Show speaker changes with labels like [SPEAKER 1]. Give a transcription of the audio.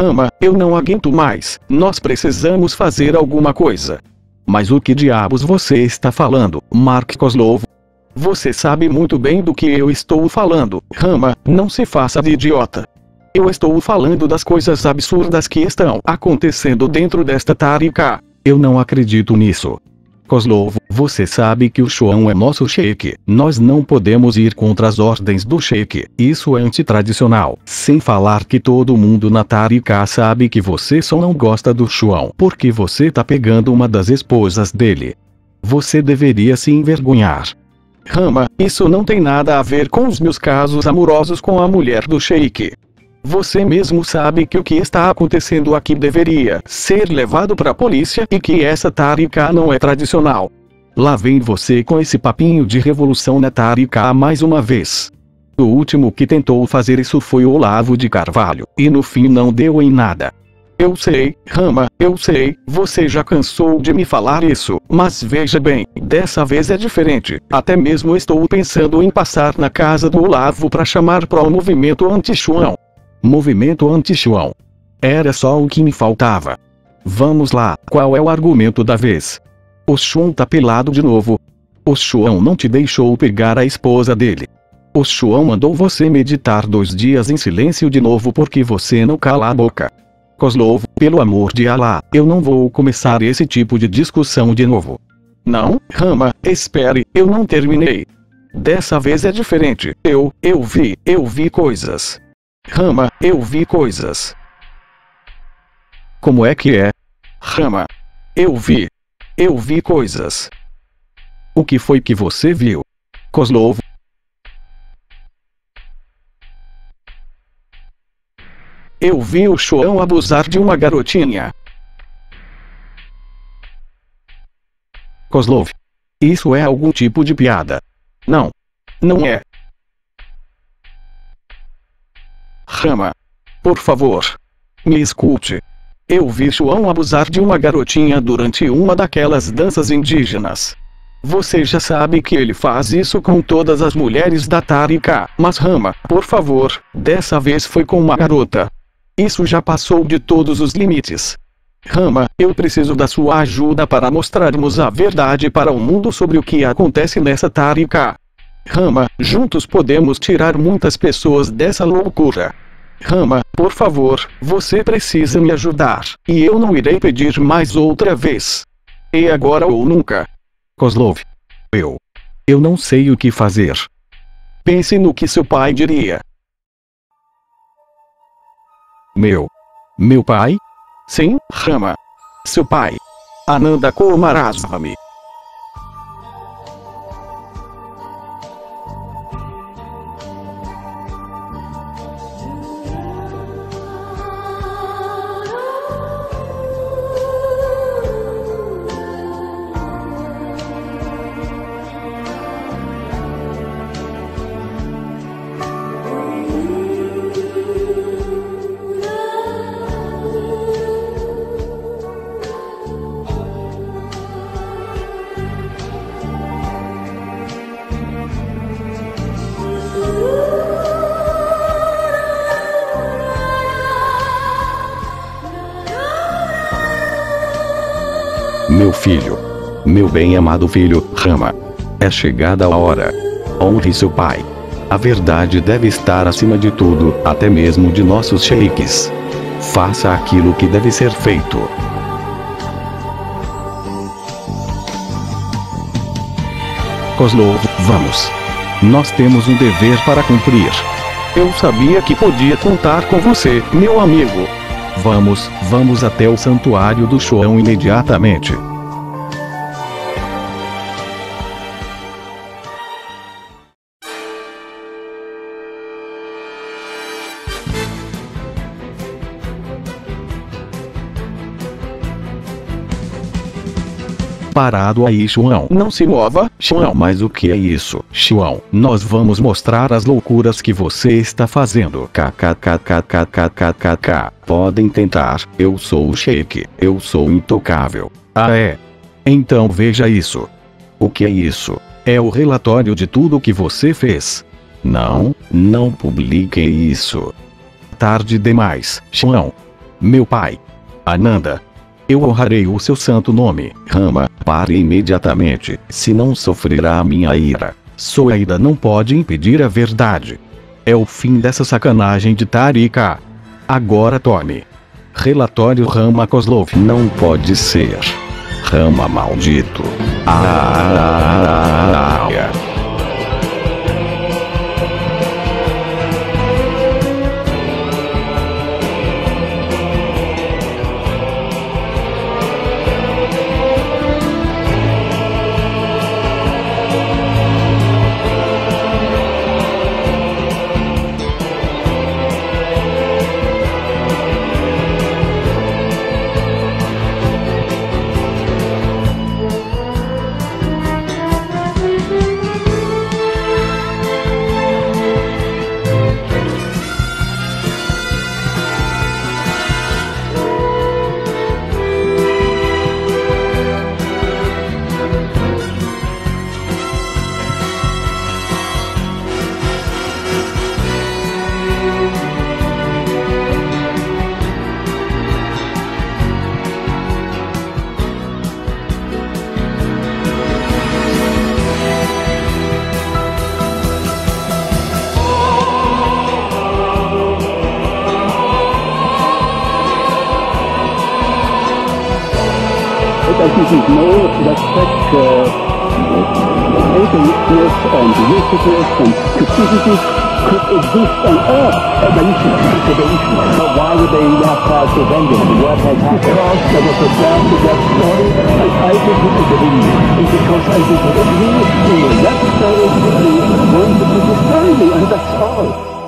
[SPEAKER 1] Rama, eu não aguento mais, nós precisamos fazer alguma coisa. Mas o que diabos você está falando, Mark Kozlov? Você sabe muito bem do que eu estou falando, Rama, não se faça de idiota. Eu estou falando das coisas absurdas que estão acontecendo dentro desta Tarika. Eu não acredito nisso. Kozlov, você sabe que o Chuan é nosso sheik. Nós não podemos ir contra as ordens do sheik. Isso é antitradicional. Sem falar que todo mundo na Tarika sabe que você só não gosta do Chuan porque você tá pegando uma das esposas dele. Você deveria se envergonhar. Rama, isso não tem nada a ver com os meus casos amorosos com a mulher do sheik. Você mesmo sabe que o que está acontecendo aqui deveria ser levado para a polícia e que essa Tarika não é tradicional. Lá vem você com esse papinho de revolução na Tarika mais uma vez. O último que tentou fazer isso foi o Olavo de Carvalho, e no fim não deu em nada. Eu sei, Rama, eu sei, você já cansou de me falar isso, mas veja bem, dessa vez é diferente. Até mesmo estou pensando em passar na casa do Olavo para chamar para o movimento anti-Chuão. Movimento anti-Chuão. Era só o que me faltava. Vamos lá, qual é o argumento da vez? O Chuan tá pelado de novo. O Chuan não te deixou pegar a esposa dele. O Chuan mandou você meditar dois dias em silêncio de novo porque você não cala a boca. Kozlov, pelo amor de Allah, eu não vou começar esse tipo de discussão de novo. Não, Rama, espere, eu não terminei. Dessa vez é diferente. Eu, eu vi, eu vi coisas. Rama, eu vi coisas. Como é que é? Rama. Eu vi. Eu vi coisas. O que foi que você viu? Kozlov. Eu vi o João abusar de uma garotinha. Kozlov. Isso é algum tipo de piada. Não. Não é. Rama. Por favor. Me escute. Eu vi João abusar de uma garotinha durante uma daquelas danças indígenas. Você já sabe que ele faz isso com todas as mulheres da Tarika, mas Rama, por favor, dessa vez foi com uma garota. Isso já passou de todos os limites. Rama, eu preciso da sua ajuda para mostrarmos a verdade para o mundo sobre o que acontece nessa Tarika. Rama, juntos podemos tirar muitas pessoas dessa loucura. Rama, por favor, você precisa me ajudar, e eu não irei pedir mais outra vez. E agora ou nunca. Kozlov. Eu. Eu não sei o que fazer. Pense no que seu pai diria. Meu. Meu pai? Sim, Rama. Seu pai. Ananda Komarasvami. Filho. Meu bem-amado filho, Rama. É chegada a hora. Honre seu pai. A verdade deve estar acima de tudo, até mesmo de nossos sheiks. Faça aquilo que deve ser feito. Kozlov, vamos. Nós temos um dever para cumprir. Eu sabia que podia contar com você, meu amigo. Vamos, vamos até o santuário do Choão imediatamente. Parado aí, João. Não se mova, João. Mas o que é isso, João? Nós vamos mostrar as loucuras que você está fazendo. KKKKKKKKK. Podem tentar. Eu sou o Sheik. Eu sou intocável. Ah, é? Então veja isso. O que é isso? É o relatório de tudo que você fez. Não, não publique isso. Tarde demais, João. Meu pai. Ananda. Eu honrarei o seu santo nome. Rama, pare imediatamente, senão sofrerá a minha ira. Sua ira não pode impedir a verdade. É o fim dessa sacanagem de Tarika. Agora tome. Relatório Rama Kozlov. Não pode ser. Rama maldito. Ah,
[SPEAKER 2] I didn't know that isn't that such uh, atheistness and wickedness and stupidity could exist on earth. Uh. But why would they have cause for vengeance? What has happened? Because there was a plan to that story, and I didn't because I didn't agree, in that story, to destroy me, and that's all.